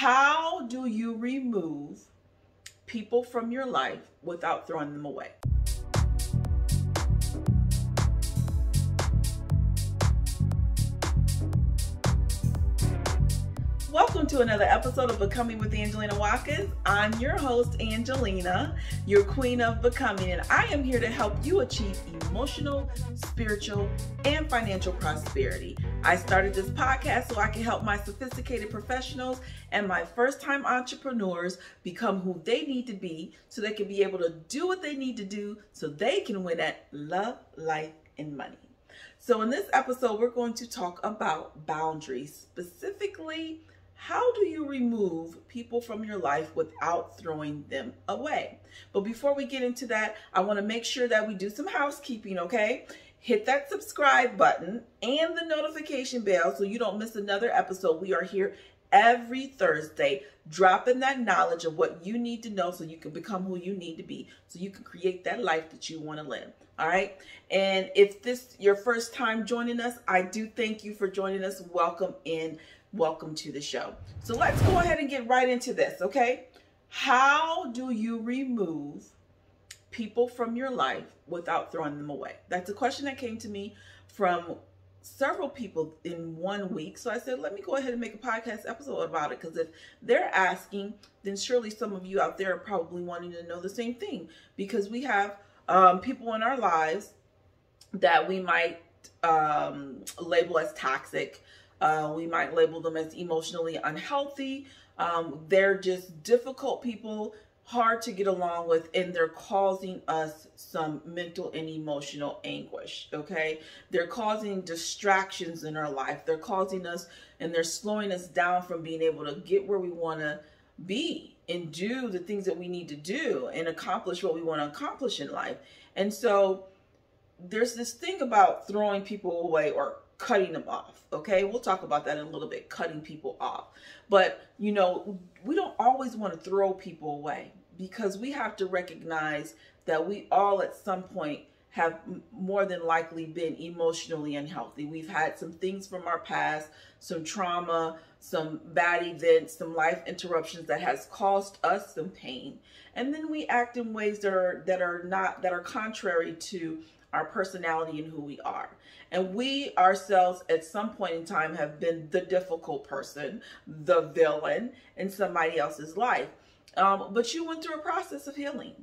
How do you remove people from your life without throwing them away? Welcome to another episode of Becoming with Angelina Watkins. I'm your host, Angelina, your queen of becoming, and I am here to help you achieve emotional, spiritual, and financial prosperity. I started this podcast so I can help my sophisticated professionals and my first time entrepreneurs become who they need to be so they can be able to do what they need to do so they can win at love, life, and money. So, in this episode, we're going to talk about boundaries, specifically how do you remove people from your life without throwing them away? But before we get into that, I want to make sure that we do some housekeeping, okay? Hit that subscribe button and the notification bell so you don't miss another episode. We are here every Thursday, dropping that knowledge of what you need to know so you can become who you need to be, so you can create that life that you want to live. All right. And if this your first time joining us, I do thank you for joining us. Welcome in welcome to the show. So let's go ahead and get right into this, okay? How do you remove people from your life without throwing them away? That's a question that came to me from several people in one week. So I said, let me go ahead and make a podcast episode about it because if they're asking, then surely some of you out there are probably wanting to know the same thing because we have um, people in our lives that we might um, label as toxic uh, we might label them as emotionally unhealthy. Um, they're just difficult people, hard to get along with, and they're causing us some mental and emotional anguish. Okay. They're causing distractions in our life. They're causing us and they're slowing us down from being able to get where we want to be and do the things that we need to do and accomplish what we want to accomplish in life. And so there's this thing about throwing people away or cutting them off. Okay, we'll talk about that in a little bit, cutting people off. But, you know, we don't always want to throw people away because we have to recognize that we all at some point have more than likely been emotionally unhealthy. We've had some things from our past, some trauma, some bad events, some life interruptions that has caused us some pain. And then we act in ways that are that are not that are contrary to our personality and who we are. And we ourselves, at some point in time, have been the difficult person, the villain in somebody else's life. Um, but you went through a process of healing.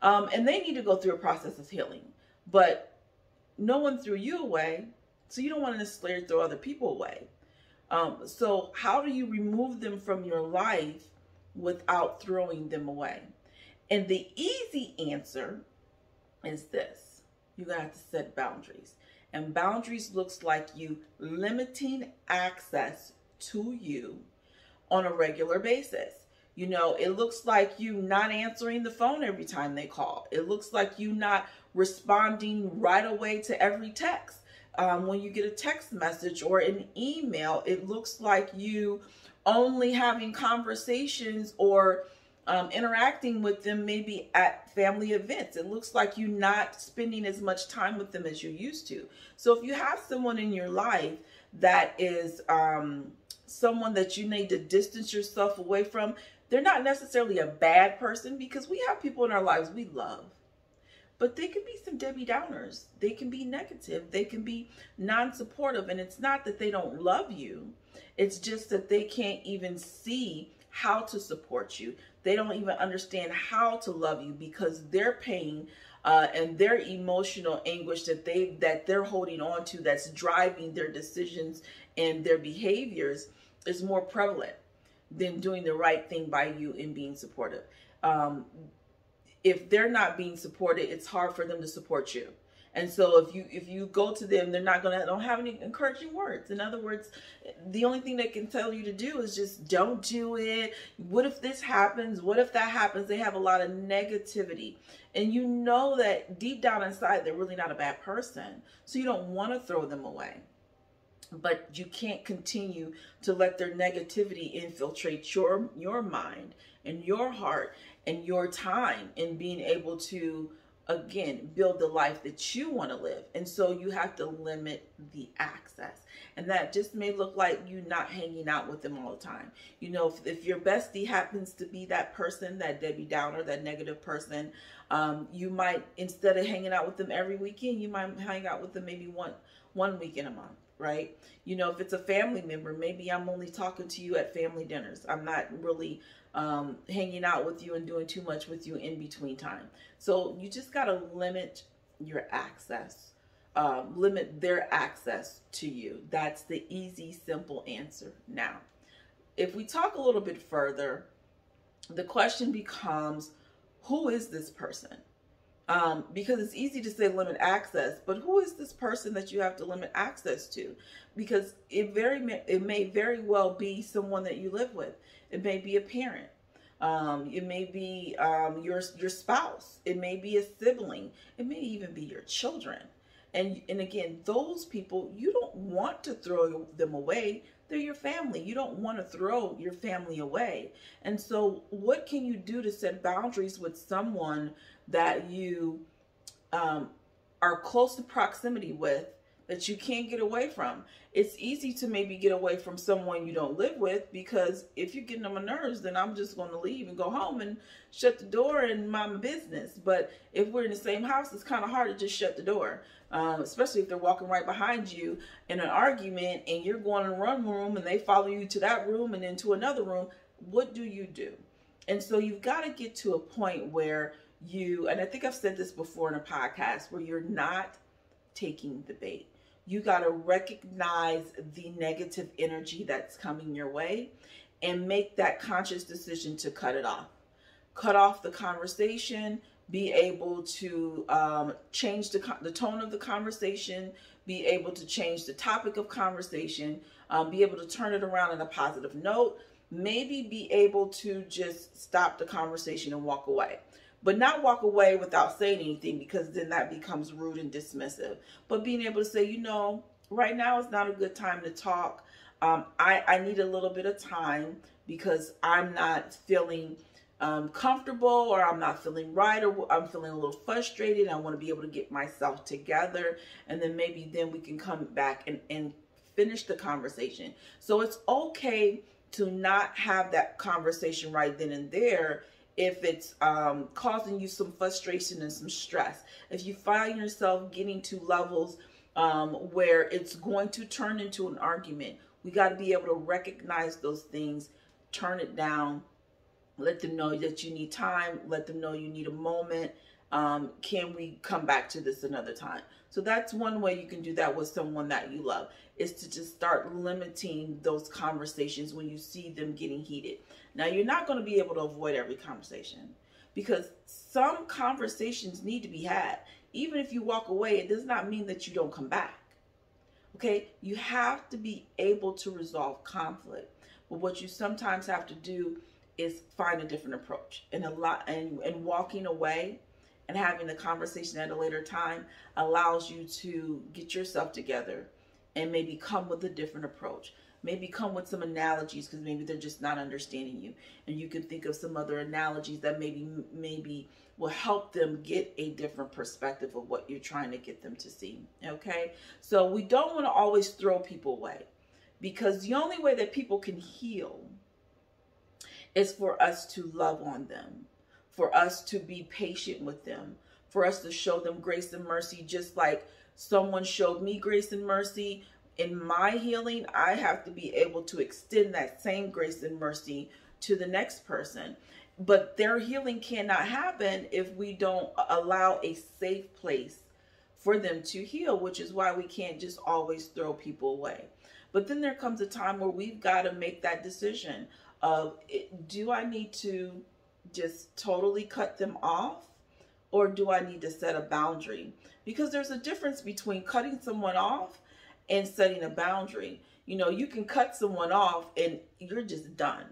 Um, and they need to go through a process of healing. But no one threw you away, so you don't want to necessarily throw other people away. Um, so, how do you remove them from your life without throwing them away? And the easy answer is this you're going to have to set boundaries. And boundaries looks like you limiting access to you on a regular basis. You know, it looks like you not answering the phone every time they call. It looks like you not responding right away to every text. Um, when you get a text message or an email, it looks like you only having conversations or um, interacting with them maybe at family events. It looks like you're not spending as much time with them as you used to. So if you have someone in your life that is um, someone that you need to distance yourself away from, they're not necessarily a bad person because we have people in our lives we love. But they can be some Debbie Downers. They can be negative. They can be non supportive. And it's not that they don't love you, it's just that they can't even see how to support you. They don't even understand how to love you because their pain uh, and their emotional anguish that they that they're holding on to that's driving their decisions and their behaviors is more prevalent than doing the right thing by you and being supportive. Um, if they're not being supported, it's hard for them to support you. And so if you if you go to them, they're not gonna don't have any encouraging words. In other words, the only thing they can tell you to do is just don't do it. What if this happens? What if that happens? They have a lot of negativity. And you know that deep down inside they're really not a bad person. So you don't want to throw them away. But you can't continue to let their negativity infiltrate your your mind and your heart and your time in being able to again build the life that you want to live. And so you have to limit the access. And that just may look like you not hanging out with them all the time. You know if, if your bestie happens to be that person that debbie downer that negative person um, you might instead of hanging out with them every weekend you might hang out with them maybe one one weekend a month right? You know if it's a family member maybe i'm only talking to you at family dinners. I'm not really um, hanging out with you and doing too much with you in between time. So you just got to limit your access, um, limit their access to you. That's the easy, simple answer. Now, if we talk a little bit further, the question becomes who is this person? Um, because it's easy to say limit access, but who is this person that you have to limit access to? Because it very it may very well be someone that you live with. It may be a parent. Um, it may be um, your your spouse. It may be a sibling. It may even be your children. And and again, those people you don't want to throw them away. They're your family. You don't want to throw your family away. And so, what can you do to set boundaries with someone that you um, are close to proximity with that you can't get away from. It's easy to maybe get away from someone you don't live with because if you're getting on my nerves, then I'm just going to leave and go home and shut the door and mind my business. But if we're in the same house, it's kind of hard to just shut the door, um, especially if they're walking right behind you in an argument and you're going in one room and they follow you to that room and then to another room. What do you do? And so you've got to get to a point where you, and I think I've said this before in a podcast, where you're not taking the bait you got to recognize the negative energy that's coming your way and make that conscious decision to cut it off. Cut off the conversation, be able to um, change the, the tone of the conversation, be able to change the topic of conversation, um, be able to turn it around in a positive note, maybe be able to just stop the conversation and walk away but not walk away without saying anything because then that becomes rude and dismissive. But being able to say, you know, right now is not a good time to talk. Um, I, I need a little bit of time because I'm not feeling um, comfortable or I'm not feeling right or I'm feeling a little frustrated. I want to be able to get myself together and then maybe then we can come back and, and finish the conversation. So it's okay to not have that conversation right then and there if it's um, causing you some frustration and some stress, if you find yourself getting to levels um, where it's going to turn into an argument, we got to be able to recognize those things, turn it down, let them know that you need time, let them know you need a moment. Um, can we come back to this another time? So that's one way you can do that with someone that you love is to just start limiting those conversations when you see them getting heated. Now, you're not going to be able to avoid every conversation because some conversations need to be had. Even if you walk away, it does not mean that you don't come back. Okay? You have to be able to resolve conflict. But what you sometimes have to do is find a different approach. And a lot and, and walking away and having the conversation at a later time allows you to get yourself together and maybe come with a different approach. Maybe come with some analogies because maybe they're just not understanding you. And you can think of some other analogies that maybe maybe will help them get a different perspective of what you're trying to get them to see. Okay? So we don't want to always throw people away because the only way that people can heal is for us to love on them, for us to be patient with them, for us to show them grace and mercy just like someone showed me grace and mercy in my healing, I have to be able to extend that same grace and mercy to the next person. But their healing cannot happen if we don't allow a safe place for them to heal, which is why we can't just always throw people away. But then there comes a time where we've got to make that decision of do I need to just totally cut them off or do I need to set a boundary? Because there's a difference between cutting someone off and setting a boundary. You know, you can cut someone off and you're just done.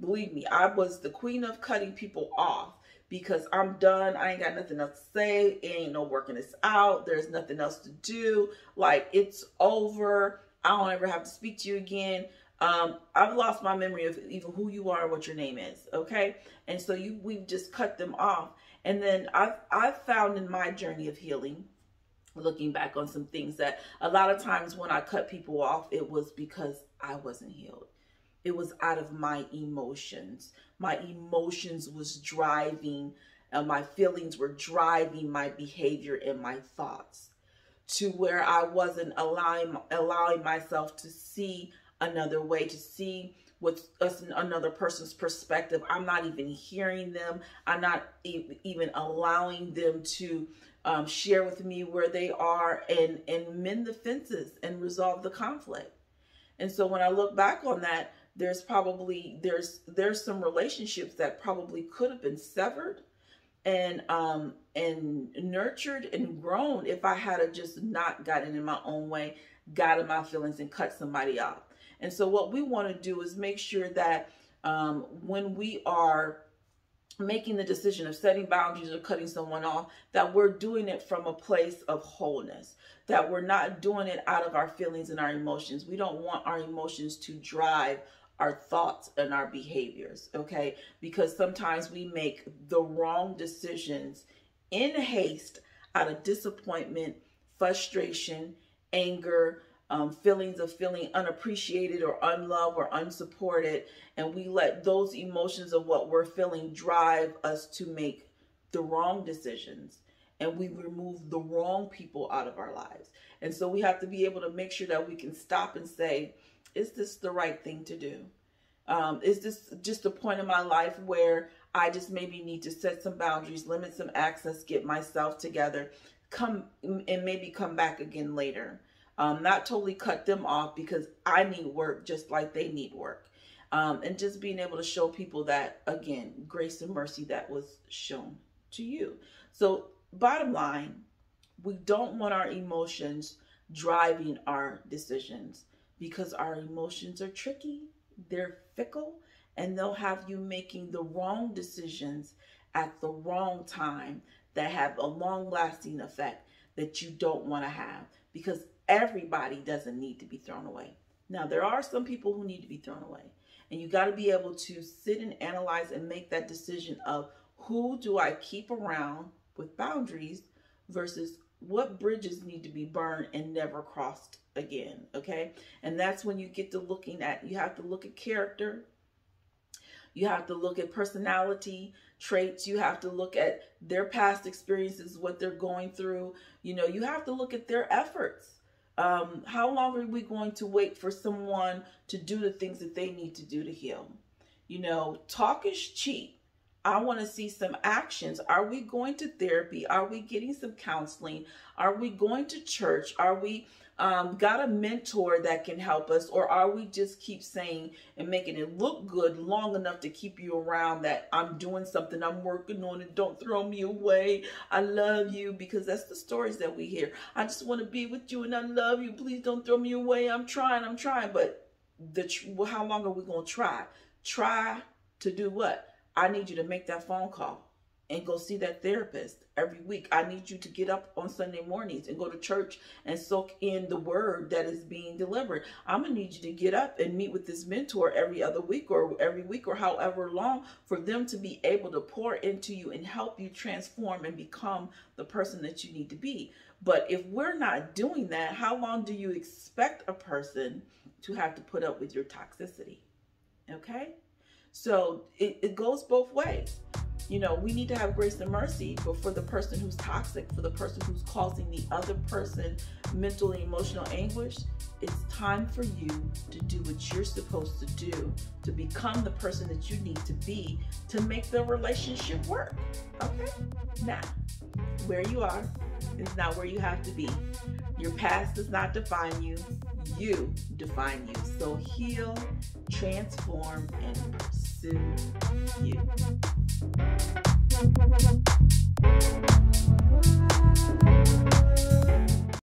Believe me, I was the queen of cutting people off because I'm done. I ain't got nothing else to say. It ain't no working this out. There's nothing else to do. Like, it's over. I don't ever have to speak to you again. Um, I've lost my memory of even who you are, what your name is. Okay, and so you we've just cut them off. And then I've I've found in my journey of healing, looking back on some things that a lot of times when I cut people off, it was because I wasn't healed. It was out of my emotions. My emotions was driving, uh, my feelings were driving my behavior and my thoughts to where I wasn't allowing allowing myself to see another way, to see with us another person's perspective. I'm not even hearing them. I'm not e- even allowing them to um, share with me where they are and and mend the fences and resolve the conflict. And so when I look back on that, there's probably there's there's some relationships that probably could have been severed and um and nurtured and grown if I had just not gotten in my own way, got in my feelings and cut somebody off. And so what we want to do is make sure that um, when we are making the decision of setting boundaries or cutting someone off, that we're doing it from a place of wholeness, that we're not doing it out of our feelings and our emotions. We don't want our emotions to drive our thoughts and our behaviors, okay? Because sometimes we make the wrong decisions in haste out of disappointment, frustration, anger, um, feelings of feeling unappreciated or unloved or unsupported. And we let those emotions of what we're feeling drive us to make the wrong decisions. And we remove the wrong people out of our lives. And so we have to be able to make sure that we can stop and say, is this the right thing to do? Um, is this just a point in my life where I just maybe need to set some boundaries, limit some access, get myself together, come and maybe come back again later? Um, not totally cut them off because I need work just like they need work. Um, and just being able to show people that, again, grace and mercy that was shown to you. So, bottom line, we don't want our emotions driving our decisions because our emotions are tricky, they're fickle, and they'll have you making the wrong decisions at the wrong time that have a long lasting effect that you don't want to have because everybody doesn't need to be thrown away. Now, there are some people who need to be thrown away. And you got to be able to sit and analyze and make that decision of who do I keep around with boundaries versus what bridges need to be burned and never crossed again. Okay. And that's when you get to looking at, you have to look at character. You have to look at personality traits. You have to look at their past experiences, what they're going through. You know, you have to look at their efforts um, how long are we going to wait for someone to do the things that they need to do to heal? You know, talk is cheap. I want to see some actions. Are we going to therapy? Are we getting some counseling? Are we going to church? Are we um, got a mentor that can help us, or are we just keep saying and making it look good long enough to keep you around that I'm doing something, I'm working on it, don't throw me away, I love you, because that's the stories that we hear. I just want to be with you and I love you, please don't throw me away, I'm trying, I'm trying, but the how long are we going to try? Try to do what? I need you to make that phone call and go see that therapist every week. I need you to get up on Sunday mornings and go to church and soak in the word that is being delivered. I'm going to need you to get up and meet with this mentor every other week or every week or however long for them to be able to pour into you and help you transform and become the person that you need to be. But if we're not doing that, how long do you expect a person to have to put up with your toxicity? Okay? So it, it goes both ways you know, we need to have grace and mercy, but for the person who's toxic, for the person who's causing the other person mental and emotional anguish, it's time for you to do what you're supposed to do to become the person that you need to be to make the relationship work. Okay? Now, where you are is not where you have to be. Your past does not define you, you define you. So heal, transform, and pursue you. Thank you.